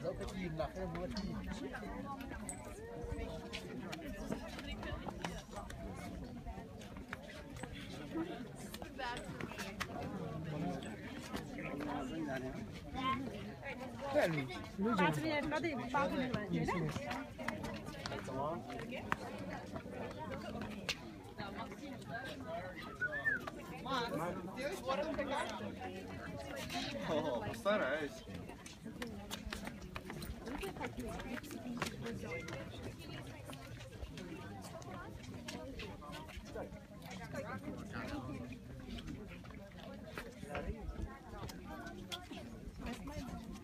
แล้วก็ทีมหนักให้มือที่แค่นี้ไม่ใช่ไม่ใช่ไม่ใช่ไม่ใช่ไม่ใช่ Mano, Deus, bora pegar. Oh, passarás. Thank you.